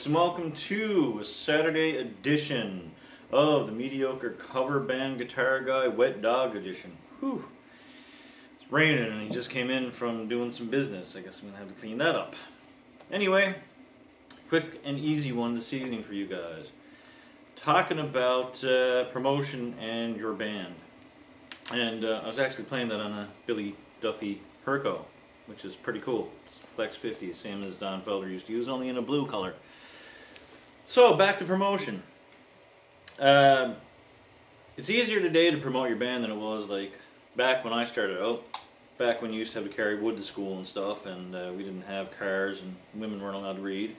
folks, and welcome to a Saturday edition of the Mediocre Cover Band Guitar Guy Wet Dog Edition. Whew. It's raining, and he just came in from doing some business. I guess I'm going to have to clean that up. Anyway, quick and easy one this evening for you guys. Talking about uh, promotion and your band. And uh, I was actually playing that on a Billy Duffy Herco, which is pretty cool. It's Flex 50, same as Don Felder used to use, only in a blue color. So, back to promotion. Um, it's easier today to promote your band than it was like back when I started out. Back when you used to have to carry wood to school and stuff, and uh, we didn't have cars, and women weren't allowed to read.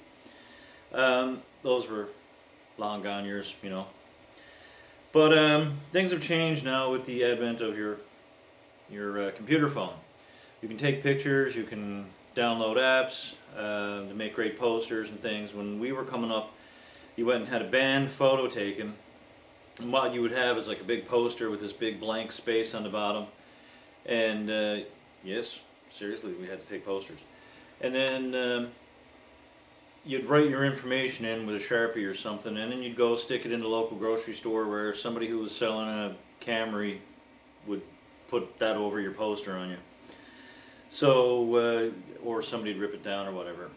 Um, those were long gone years, you know. But um, things have changed now with the advent of your your uh, computer phone. You can take pictures, you can download apps uh, to make great posters and things. When we were coming up, you went and had a band photo taken. And what you would have is like a big poster with this big blank space on the bottom. And uh, yes, seriously, we had to take posters. And then um, you'd write your information in with a Sharpie or something, and then you'd go stick it in the local grocery store where somebody who was selling a Camry would put that over your poster on you. So, uh, or somebody'd rip it down or whatever.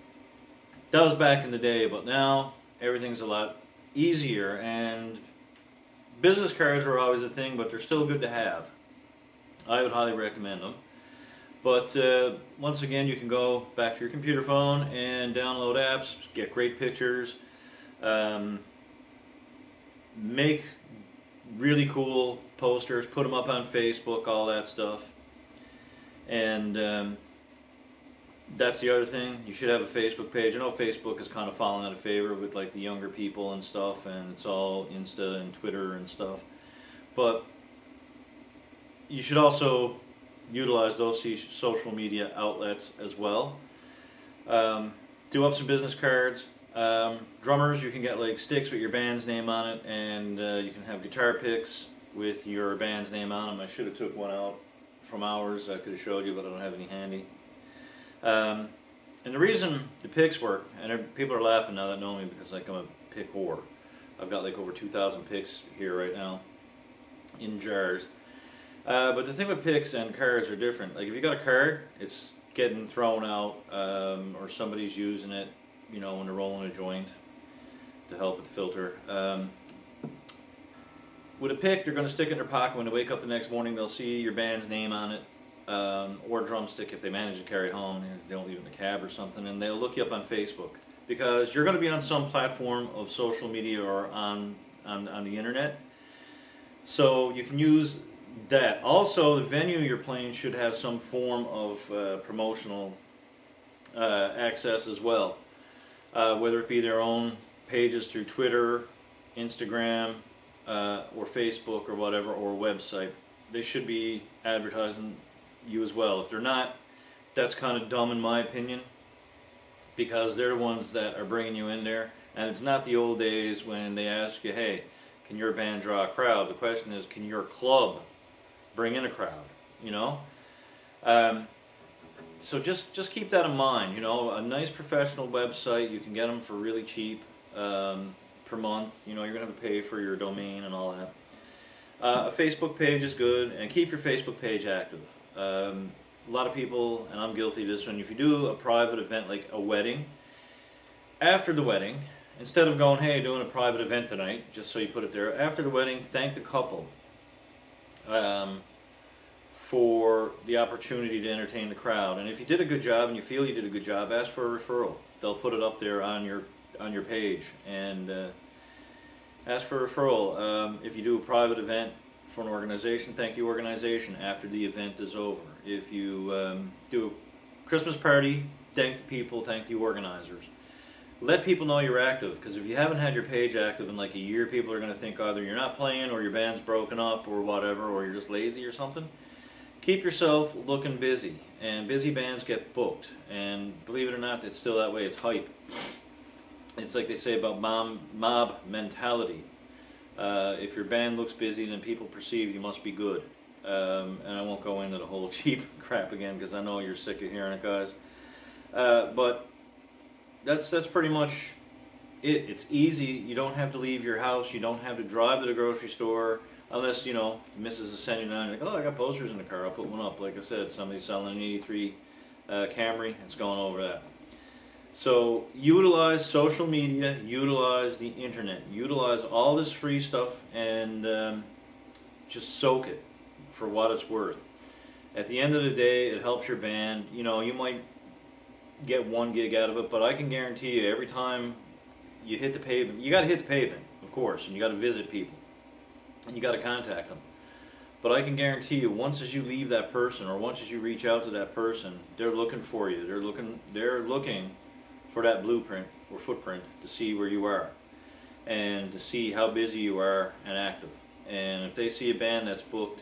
That was back in the day, but now everything's a lot easier, and business cards were always a thing, but they're still good to have. I would highly recommend them. But uh, once again, you can go back to your computer phone and download apps, get great pictures, um, make really cool posters, put them up on Facebook, all that stuff. And um, that's the other thing. You should have a Facebook page. I know Facebook is kind of falling out of favor with like the younger people and stuff, and it's all Insta and Twitter and stuff. But you should also utilize those social media outlets as well. Um, do up some business cards. Um, drummers, you can get like sticks with your band's name on it, and uh, you can have guitar picks with your band's name on them. I should have took one out from ours. I could have showed you, but I don't have any handy. Um, and the reason the picks work, and people are laughing now that know me because like I'm a pick whore. I've got like over 2,000 picks here right now in jars. Uh, but the thing with picks and cards are different. Like if you got a card, it's getting thrown out, um, or somebody's using it, you know, when they're rolling a joint to help with the filter. Um, with a pick, they're going to stick it in their pocket. When they wake up the next morning, they'll see your band's name on it, um, or drumstick if they manage to carry it home. They don't leave it in the cab or something, and they'll look you up on Facebook because you're going to be on some platform of social media or on on, on the internet. So you can use that. Also, the venue you're playing should have some form of uh, promotional uh, access as well, uh, whether it be their own pages through Twitter, Instagram, uh, or Facebook, or whatever, or website. They should be advertising you as well. If they're not, that's kind of dumb in my opinion, because they're the ones that are bringing you in there. And it's not the old days when they ask you, hey, can your band draw a crowd? The question is, can your club bring in a crowd, you know? Um, so just, just keep that in mind, you know, a nice professional website, you can get them for really cheap um, per month, you know, you're going to have to pay for your domain and all that. Uh, a Facebook page is good, and keep your Facebook page active. Um, a lot of people, and I'm guilty of this one, if you do a private event like a wedding, after the wedding, instead of going, hey, doing a private event tonight, just so you put it there, after the wedding, thank the couple um, for the opportunity to entertain the crowd. And if you did a good job and you feel you did a good job, ask for a referral. They'll put it up there on your on your page and uh, ask for a referral. Um, if you do a private event for an organization, thank the organization after the event is over. If you um, do a Christmas party, thank the people, thank the organizers let people know you're active because if you haven't had your page active in like a year, people are going to think either you're not playing or your band's broken up or whatever, or you're just lazy or something. Keep yourself looking busy, and busy bands get booked. And believe it or not, it's still that way. It's hype. It's like they say about mob, mob mentality. Uh, if your band looks busy, then people perceive you must be good. Um, and I won't go into the whole cheap crap again because I know you're sick of hearing it, guys. Uh, but that's that's pretty much it. It's easy. You don't have to leave your house. You don't have to drive to the grocery store unless you know Mrs. is sending on. Like, oh, I got posters in the car. I'll put one up. Like I said, somebody's selling an '83 uh, Camry. It's going over that. So utilize social media, utilize the internet, utilize all this free stuff, and um, just soak it for what it's worth. At the end of the day, it helps your band. You know, you might get one gig out of it, but I can guarantee you every time you hit the pavement, you got to hit the pavement, of course, and you got to visit people, and you got to contact them. But I can guarantee you, once as you leave that person, or once as you reach out to that person, they're looking for you. They're looking. They're looking for that blueprint or footprint to see where you are, and to see how busy you are and active. And if they see a band that's booked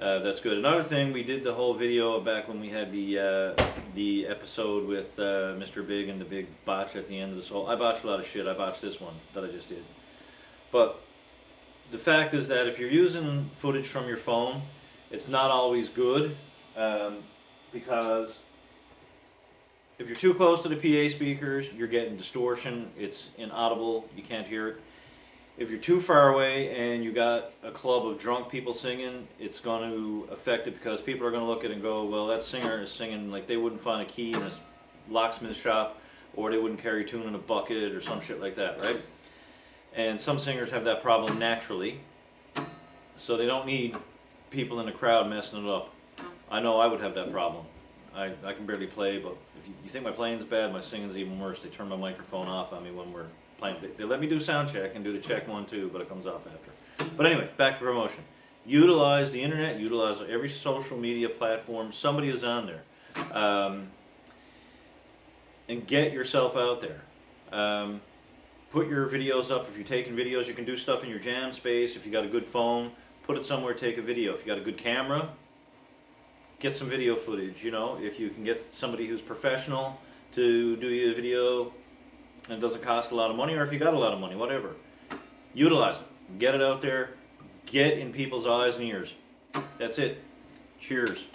uh, that's good. Another thing, we did the whole video back when we had the uh, the episode with uh, Mr. Big and the big botch at the end of the soul. I botched a lot of shit. I botched this one that I just did. But the fact is that if you're using footage from your phone, it's not always good um, because if you're too close to the PA speakers, you're getting distortion. It's inaudible. You can't hear it if you're too far away and you got a club of drunk people singing, it's going to affect it because people are going to look at it and go, well, that singer is singing like they wouldn't find a key in a locksmith shop or they wouldn't carry tune in a bucket or some shit like that, right? And some singers have that problem naturally, so they don't need people in the crowd messing it up. I know I would have that problem. I, I can barely play, but if you, you think my playing's bad, my singing's even worse. They turn my microphone off on me when we're playing. They, they let me do sound check and do the check one too, but it comes off after. But anyway, back to promotion. Utilize the internet. Utilize every social media platform. Somebody is on there, um, and get yourself out there. Um, put your videos up. If you're taking videos, you can do stuff in your jam space. If you got a good phone, put it somewhere. Take a video. If you got a good camera, get some video footage. You know, if you can get somebody who's professional to do you a video, and doesn't cost a lot of money, or if you got a lot of money, whatever. Utilize it. Get it out there. Get in people's eyes and ears. That's it. Cheers.